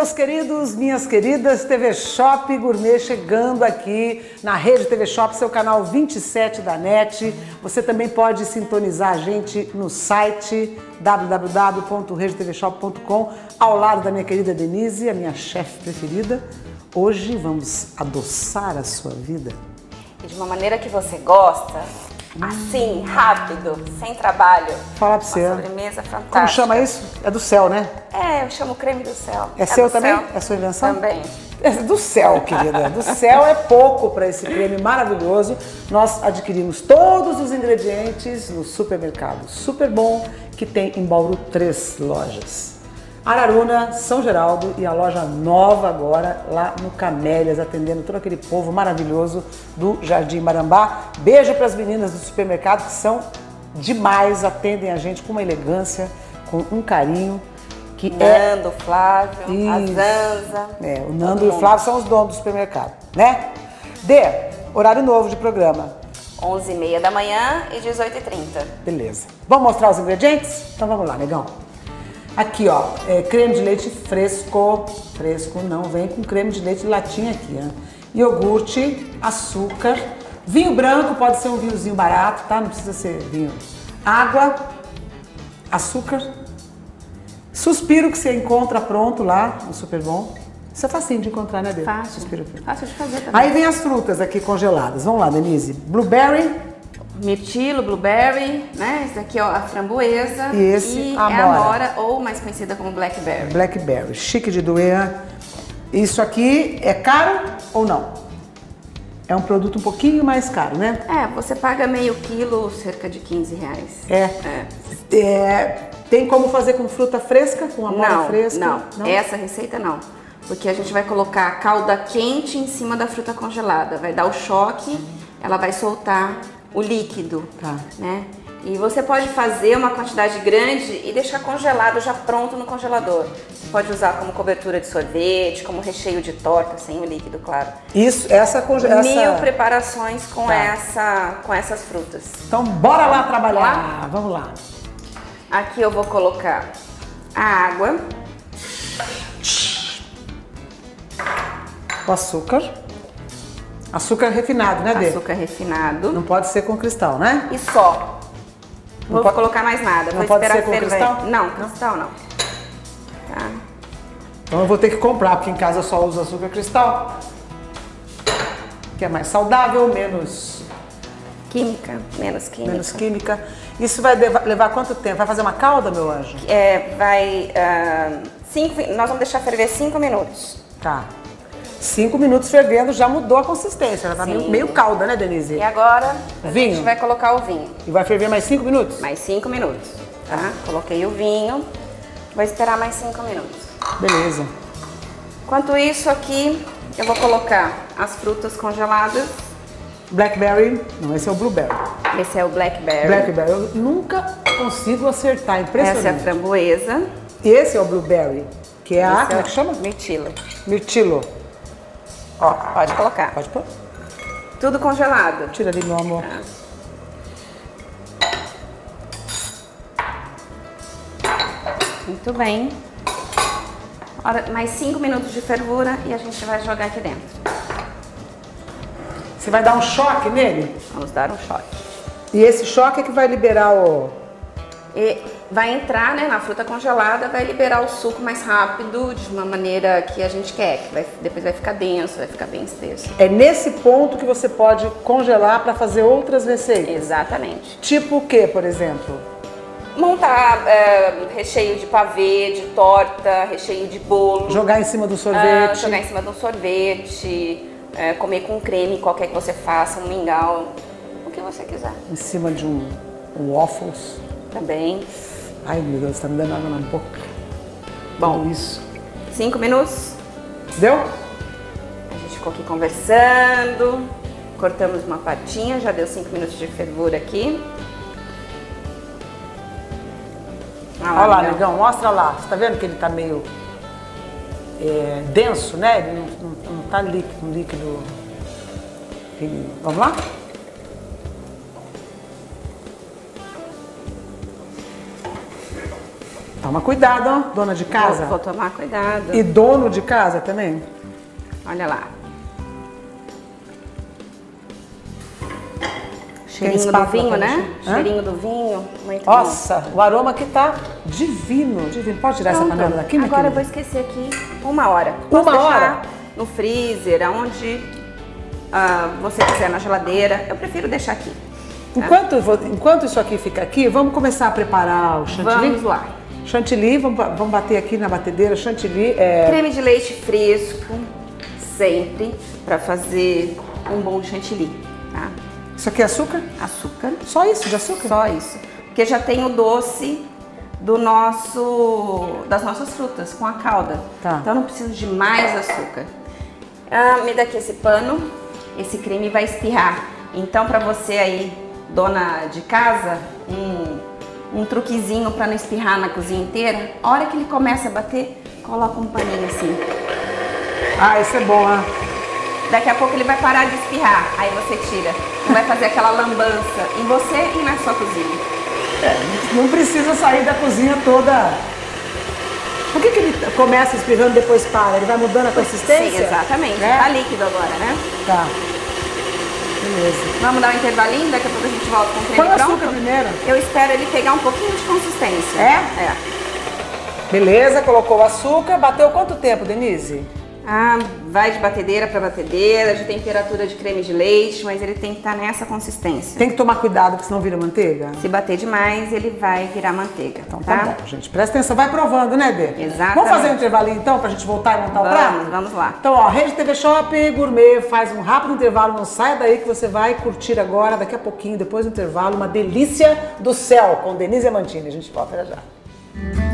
meus queridos, minhas queridas, TV Shop Gourmet chegando aqui na Rede TV Shop, seu canal 27 da NET. Você também pode sintonizar a gente no site www.redetvshop.com, ao lado da minha querida Denise, a minha chefe preferida. Hoje vamos adoçar a sua vida. E de uma maneira que você gosta, assim, rápido, sem trabalho. Fala pra você. Uma sobremesa fantástica. Como chama isso? É do céu, né? É, eu chamo creme do céu. É, seu do também? céu. É sua invenção? Também. É do céu, querida. Do céu é pouco para esse creme maravilhoso. Nós adquirimos todos os ingredientes no supermercado Super Bom, que tem em Bauru três lojas. Araruna, São Geraldo e a loja nova agora lá no Camélias, atendendo todo aquele povo maravilhoso do Jardim Marambá. Beijo para as meninas do supermercado que são demais, atendem a gente com uma elegância, com um carinho que é Nando, Flávio, a Isso. Zanza. é, o Nando e o. Flávio são os donos do supermercado, né? D, horário novo de programa. 11h30 da manhã e 18h30. Beleza. Vamos mostrar os ingredientes? Então vamos lá, negão. Aqui, ó, é creme de leite fresco. Fresco não, vem com creme de leite latinha aqui, ó. Iogurte, açúcar, vinho branco, pode ser um vinhozinho barato, tá? Não precisa ser vinho. Água, açúcar, suspiro que você encontra pronto lá no Super Bom. Isso é facinho de encontrar, né, Dê? Fácil. Suspiro. Fácil de fazer também. Aí vem as frutas aqui congeladas. Vamos lá, Denise. Blueberry, Mirtilo, blueberry, né? Esse daqui é a framboesa. E esse, e a é a amora. mora, ou mais conhecida como blackberry. Blackberry, chique de doer. Isso aqui é caro ou não? É um produto um pouquinho mais caro, né? É, você paga meio quilo, cerca de 15 reais. É. É. É, tem como fazer com fruta fresca, com amora Não, fresca? não, Essa receita não. Porque a gente vai colocar a calda quente em cima da fruta congelada. Vai dar o choque, ela vai soltar o líquido. Tá. Né? E você pode fazer uma quantidade grande e deixar congelado já pronto no congelador. Você pode usar como cobertura de sorvete, como recheio de torta, sem o líquido, claro. Isso, essa congelação. Mil preparações com, Tá. essa, com essas frutas. Então bora lá trabalhar. Vamos lá. Aqui eu vou colocar a água, O açúcar. Açúcar refinado, né, Dê? açúcar refinado Não pode ser com cristal, né? e só. Não vou colocar mais nada. não vou pode esperar ser com cristal? Não, cristal não. Tá. Então eu vou ter que comprar, porque em casa eu só uso açúcar cristal. Que é mais saudável, menos, Química, menos química. menos química. Isso vai levar, levar quanto tempo? Vai fazer uma calda, meu anjo? É, vai. ah, cinco, nós vamos deixar ferver 5 minutos. Tá. Cinco minutos fervendo já mudou a consistência. Ela tá meio, meio calda, né, Denise? E agora a Vinho. gente vai colocar o vinho. E vai ferver mais cinco minutos? Mais 5 minutos. Tá? Coloquei o vinho. Vou esperar mais 5 minutos. Beleza. Enquanto isso aqui, eu vou colocar as frutas congeladas. Blackberry. Não, esse é o blueberry. Esse é o blackberry. Blackberry. Eu nunca consigo acertar. Essa é a Impressionante. framboesa. Esse é o blueberry. Que é a. Esse Como é que chama? Mirtilo. Mirtilo. Ó, pode colocar. Pode pôr. Tudo congelado. Tira ali, meu amor. Muito bem. Ora, mais 5 minutos de fervura e a gente vai jogar aqui dentro. Você vai dar um choque nele? Vamos dar um choque. E esse choque é que vai liberar o. E vai entrar né, na fruta congelada, vai liberar o suco mais rápido, de uma maneira que a gente quer. Que vai- depois vai ficar denso, vai ficar bem espesso. É nesse ponto que você pode congelar para fazer outras receitas. Exatamente. Tipo o que, por exemplo? Montar é, recheio de pavê, de torta, recheio de bolo. Jogar em cima do Ah, sorvete. jogar em cima um sorvete, é, comer com creme, qualquer que você faça, um mingau, o que você quiser. Em cima de um waffles. Também. Ai, meu Deus, tá me dando água na boca. Bom. Tudo isso. Cinco minutos, Deu? a gente ficou aqui conversando, cortamos uma patinha, já deu cinco minutos de fervura aqui. Olha lá, Miguel. negão, mostra lá. Você tá vendo que ele tá meio é, denso, né? Ele não, não, não tá líquido, líquido. Vamos lá? Toma cuidado, ó, dona de casa. Vou, vou tomar cuidado. E dono de casa também. Olha lá. Cheirinho do vinho, né? Hã? Cheirinho do vinho. Muito Nossa, o aroma aqui tá divino, divino. Pode tirar bom. essa Pronto. panela daqui, minha Agora eu querida? vou esquecer aqui uma hora. Uma Posso deixar hora? No freezer, aonde ah, você quiser, na geladeira. Eu prefiro deixar aqui. Enquanto, eu vou- enquanto isso aqui fica aqui, vamos começar a preparar o chantilly? Vamos lá. Chantilly, vamos, vamos bater aqui na batedeira. Chantilly é... Creme de leite fresco, sempre, para fazer um bom chantilly, tá? Isso aqui é açúcar? Açúcar. Só isso de açúcar? Só isso. Porque já tem o doce do nosso, das nossas frutas com a calda. Tá. Então não preciso de mais açúcar. Ah, me dá aqui esse pano. Esse creme vai espirrar. Então para você aí, dona de casa, um, um truquezinho para não espirrar na cozinha inteira. A hora que ele começa a bater, coloca um paninho assim. Ah, isso é bom, ah. Daqui a pouco ele vai parar de espirrar. Aí você tira. Não vai fazer aquela lambança em você e na sua cozinha. Não precisa sair da cozinha toda. Por que, que ele começa espirrando e depois para? Ele vai mudando a consistência? Sim, exatamente. É? Tá líquido agora, né? Tá. Beleza. Vamos dar um intervalinho, daqui a pouco a gente volta com o creme Põe o pronto. açúcar primeiro. Eu espero ele pegar um pouquinho de consistência. É? É. Beleza, colocou o açúcar. Bateu quanto tempo, Denise? Ah, vai de batedeira para batedeira, de temperatura de creme de leite, mas ele tem que estar nessa consistência. Tem que tomar cuidado, porque senão vira manteiga. Se bater demais, ele vai virar manteiga. Então tá, bom, gente. Presta atenção, vai provando, né, Dê? Exatamente. Vamos fazer um intervalinho então pra gente voltar e montar o prato? Vamos, vamos lá. Então, ó, Rede TV Shop Gourmet faz um rápido intervalo, não saia daí que você vai curtir agora, daqui a pouquinho, depois do intervalo, uma delícia do céu com Denise Amantini. A gente volta já já.